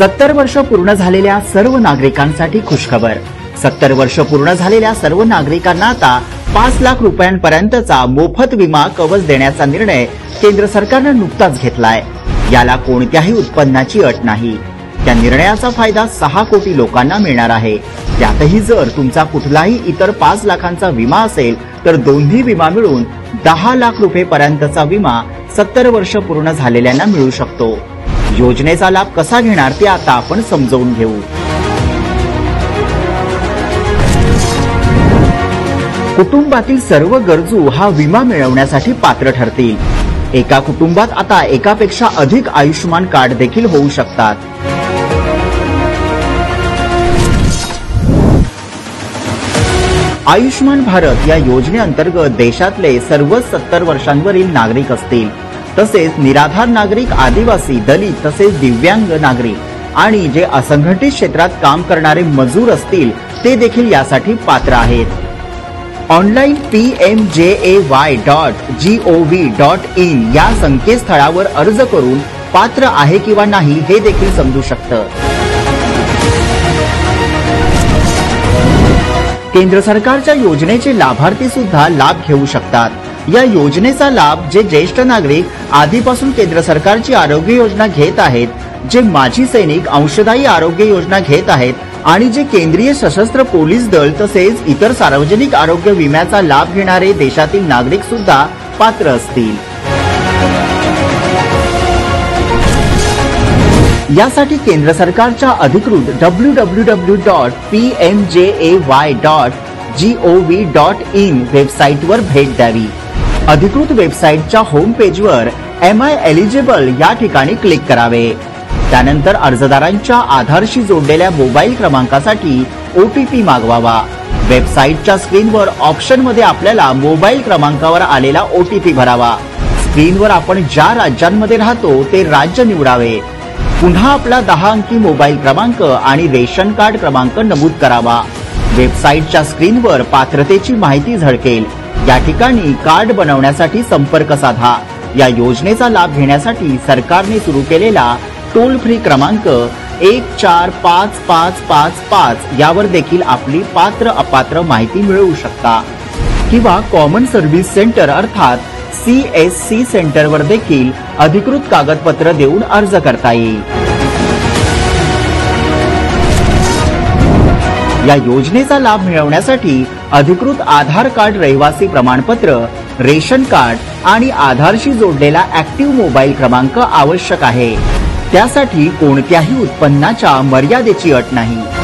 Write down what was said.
सत्तर वर्ष पूर्ण झालेल्या सर्व नागरिकांसाठी खुशखबर. सत्तर वर्ष पूर्ण झालेल्या सर्व नागरिकांना आता पाच लाख रुपयांपर्यंतचा मोफत विमा कवच देण्याचा निर्णय केंद्र सरकारनं नुकताच घेतलाय. याला कोणत्याही उत्पन्नाची अट नाही. त्या निर्णयाचा फायदा सहा कोटी लोकांना मिळणार आहे. त्यातही जर तुमचा कुठलाही इतर पाच लाखांचा विमा असेल तर दोन्ही विमा मिळून दहा लाख रुपये पर्यंतचा विमा सत्तर वर्ष पूर्ण झालेल्यांना मिळू शकतो. योजनेचा लाभ कसा घेणार ते आता आपण समजावून घेऊ. कुटुंबातील सर्व गरजू हा विमा मिळवण्यासाठी पात्र ठरतील. एका कुटुंबात आता एकापेक्षा अधिक आयुष्यमान कार्ड देखील होऊ शकतात. आयुष्यमान भारत या योजनेअंतर्गत देशातले सर्व सत्तर वर्षांवरील नागरिक असतील. तसेच निराधार नागरिक आदिवासी दलित तसेच दिव्यांग नागरिक आणि जे असंघटित क्षेत्रात काम करणारे मजूर असतील ते देखील यासाठी पात्र आहेत. Online P M J A Y dot G O V dot I N संकेतस्थळावर अर्ज करून पात्र आहे किंवा नाही हे देखील समजू शकतं. केंद्र सरकारच्या योजनेचे लाभार्थी सुद्धा लाभ घेऊ शकतात. या योजनेचा लाभ जे ज्येष्ठ नागरिक आधीपासून केंद्र सरकारची आरोग्य योजना घेत आहेत जे माजी सैनिक अंशदायी आरोग्य योजना घेत आहेत आणि जे केंद्रीय सशस्त्र पोलीस दल तसेच इतर सार्वजनिक आरोग्य विम्याचा लाभ घेणारे देशातील नागरिक सुद्धा पात्र असतील. यासाठी केंद्र सरकारच्या अधिकृत W W W dot P M J A Y dot G O V dot I वेबसाईटवर भेट द्यावी. अधिकृत वेबसाईटच्या होम पेजवर एम आय एलिजिबल या ठिकाणी क्लिक करावे. त्यानंतर अर्जदारांच्या आधारशी जोडलेल्या मोबाईल क्रमांकासाठी ओ टी पी मागवावा. वेबसाईटच्या स्क्रीनवर ऑप्शनमध्ये आपल्याला मोबाईल क्रमांकावर आलेला ओ टी पी भरावा. स्क्रीनवर आपण ज्या राज्यांमध्ये राहतो ते राज्य निवडावे. पुन्हा आपला दहा अंकी मोबाईल क्रमांक आणि रेशन कार्ड क्रमांक नमूद करावा. वेबसाईटच्या स्क्रीनवर पात्रतेची माहिती झळकेल. या ठिकाणी कार्ड बनवण्यासाठी संपर्क साधा. या योजनेचा लाभ घेण्यासाठी सरकारने सुरू केलेला टोल फ्री क्रमांक एक चार पाच पाच पाच पाच यावर देखील आपली पात्र अपात्र माहिती मिळवू शकता. किंवा कॉमन सर्व्हिस सेंटर अर्थात सी एस सी सेंटरवर देखील अधिकृत कागदपत्र देऊन अर्ज करता येईल. या योजनेचा लाभ मिळवण्यासाठी अधिकृत आधार कार्ड रहिवासी प्रमाणपत्र रेशन कार्ड आणि आधारशी जोडलेला ऍक्टिव्ह मोबाईल क्रमांक आवश्यक आहे. त्यासाठी कोणत्याही उत्पन्नाच्या मर्यादेची अट नाही.